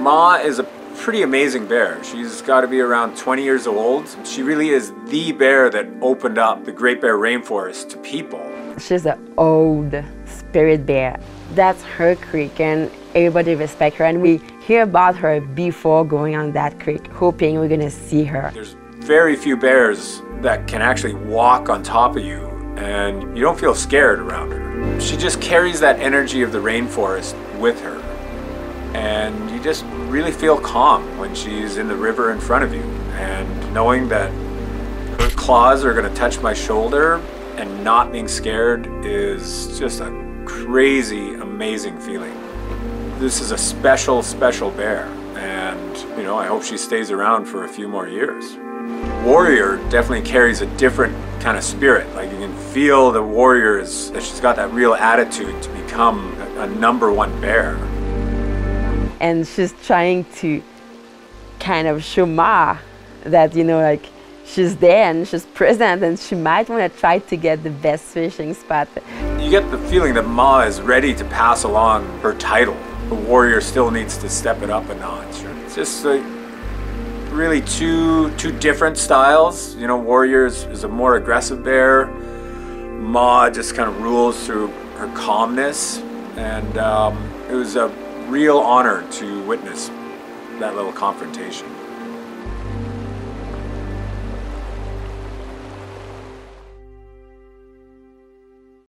Ma'ah is a pretty amazing bear. She's got to be around 20 years old. She really is the bear that opened up the Great Bear Rainforest to people. She's an old spirit bear. That's her creek and everybody respect her and we hear about her before going on that creek, hoping we're gonna see her. There's very few bears that can actually walk on top of you and you don't feel scared around her. She just carries that energy of the rainforest with her and you just really feel calm when she's in the river in front of you. And knowing that her claws are going to touch my shoulder and not being scared is just a crazy amazing feeling. This is a special special bear. And you know i hope she stays around for a few more years. Warrior definitely carries a different kind of spirit. Like you can feel the warriors that she's got that real attitude to become a number one bear and she's trying to kind of show Ma'ah that, you know, like she's there and she's present and she might want to try to get the best fishing spot. You get the feeling that Ma'ah is ready to pass along her title. The warrior still needs to step it up a notch. It's just like really two two different styles. You know, warrior is, a more aggressive bear. Ma'ah just kind of rules through her calmness, and um, it was a real honor to witness that little confrontation.